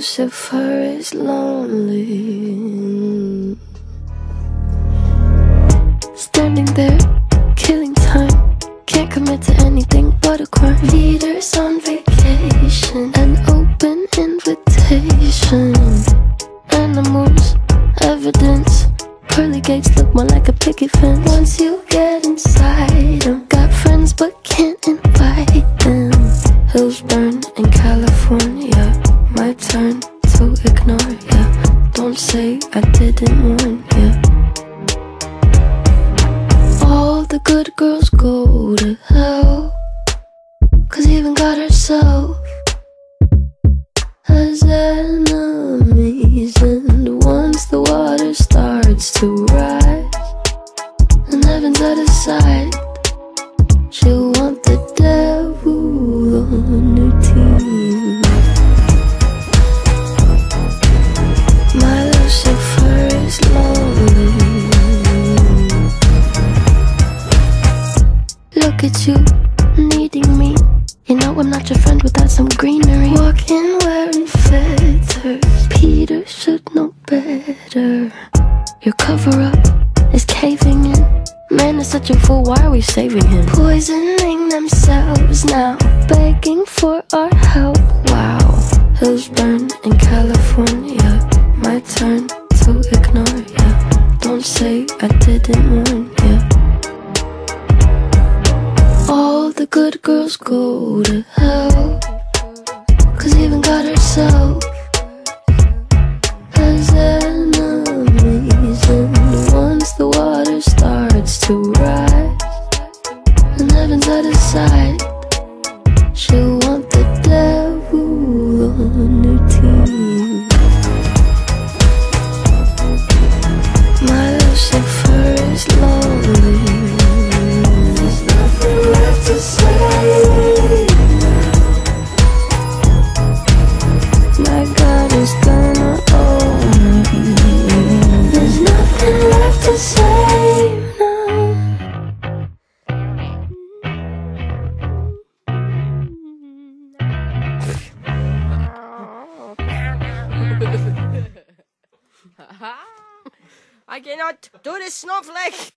Lucifer is lonely. Standing there, killing time. Can't commit to anything but a crime. Peter's on vacation, an open invitation. Animals, evidence. Pearly gates look more like a picket fence. Once you Don't say I didn't warn ya. All the good girls go to hell. Cause even God herself has enemies. And you, needing me. You know I'm not your friend without some greenery. Walking wearing feathers. Peter should know better. Your cover up is caving in. Man is such a fool, why are we saving him? Poisoning themselves now, begging for our help. Wow, hills burn in California. My turn to ignore ya. Don't say I didn't warn. Good girls go to hell. Cause even God herself has enemies. And once the water starts to rise, and heaven's out of sight, say now. I cannot do this snowflake.